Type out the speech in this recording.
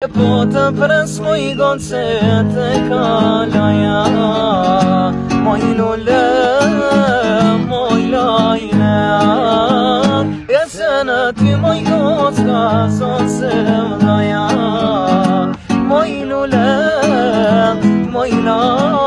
Po të pres mu i gonë se të kalaja Mo i lule, mo i lajle E se në ty mo i gonë s'ka son se vdaja Mo i lule, mo i